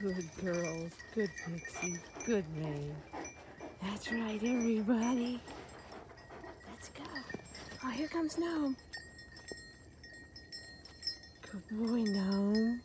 Good girls. Good Pixie. Good name. That's right, everybody. Let's go. Oh, here comes Gnome. Good boy, Gnome.